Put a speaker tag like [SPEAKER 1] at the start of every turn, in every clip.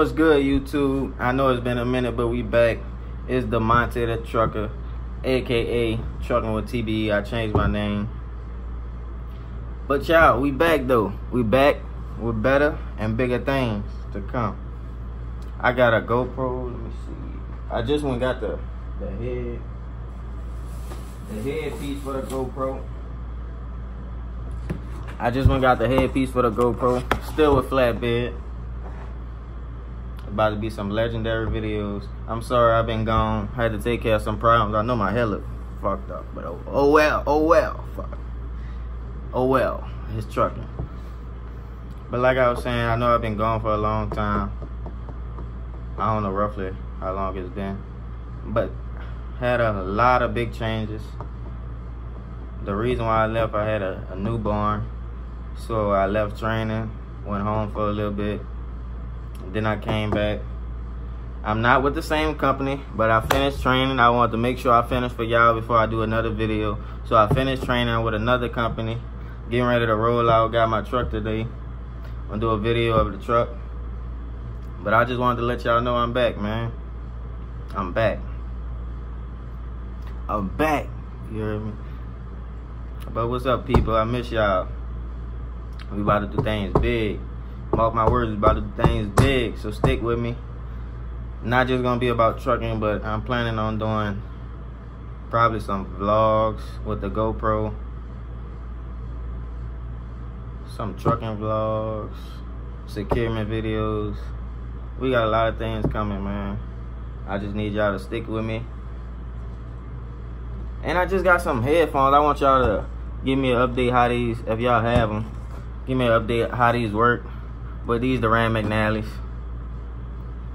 [SPEAKER 1] What's good, YouTube? I know it's been a minute, but we back. It's Damonte Tha Trucker, aka Trucking with TBE. I changed my name. But y'all, we back though. We back with better and bigger things to come. I got a GoPro. Let me see. I just went got the the head the headpiece for the GoPro. I just went got the headpiece for the GoPro. Still with flatbed. About to be some legendary videos. I'm sorry I've been gone. Had to take care of some problems. I know my hair look fucked up, but oh, oh well, oh well, fuck. Oh well, it's trucking. But like I was saying, I know I've been gone for a long time. I don't know roughly how long it's been, but had a lot of big changes. The reason why I left, I had a, a newborn, so I left training, went home for a little bit, then I came back. I'm not with the same company, but I finished training. I wanted to make sure I finished for y'all before I do another video. So I finished training with another company, getting ready to roll out. Got my truck today. I'm gonna do a video of the truck. But I just wanted to let y'all know I'm back, man. I'm back. I'm back. You hear me? But what's up, people? I miss y'all. We about to do things big. Mark my words, about do things big. So stick with me. Not just gonna be about trucking, but I'm planning on doing probably some vlogs with the GoPro. Some trucking vlogs, securement videos. We got a lot of things coming, man. I just need y'all to stick with me. And I just got some headphones. I want y'all to give me an update how these, if y'all have them, give me an update how these work. But these the Rand McNally's.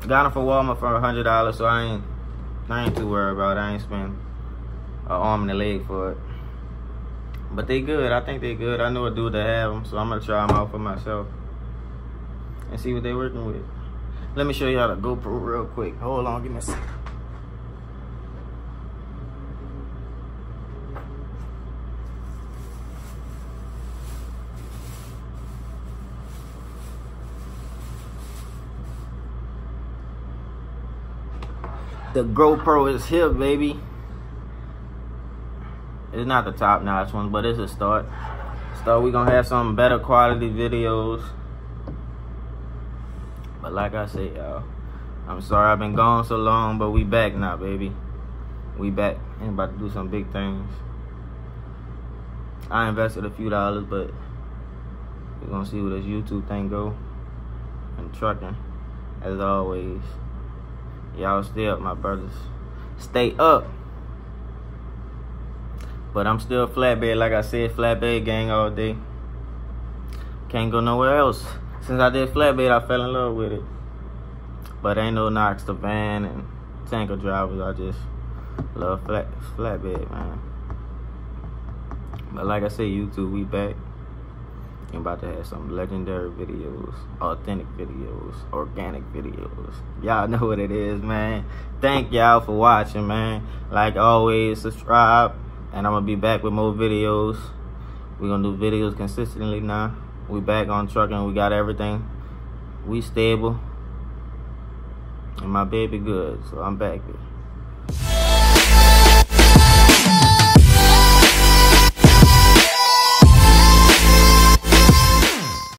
[SPEAKER 1] Got them for Walmart for a hundred dollars, so I ain't, I ain't too worried about it. I ain't spend an arm and a leg for it. But they good. I think they good. I know a dude that have them, so I'm gonna try them out for myself and see what they working with. Let me show you how to GoPro real quick. Hold on, give me a second. The GoPro is here, baby. It's not the top notch one, but it's a start. So we gonna have some better quality videos. But like I said, y'all, I'm sorry I've been gone so long, but we back now, baby. We back and about to do some big things. I invested a few dollars, but we're gonna see where this YouTube thing go. And trucking, as always. Y'all stay up, my brothers. Stay up. But I'm still flatbed, like I said, flatbed gang all day. Can't go nowhere else. Since I did flatbed, I fell in love with it. But ain't no knocks to van and tanker drivers. I just love flat flatbed, man. But like I said, YouTube, we back. I'm about to have some legendary videos, authentic videos, organic videos. Y'all know what it is, man. Thank y'all for watching, man. Like always, subscribe. And I'm going to be back with more videos. We're going to do videos consistently now. We back on trucking. We got everything. We stable. And my baby good. So I'm back here.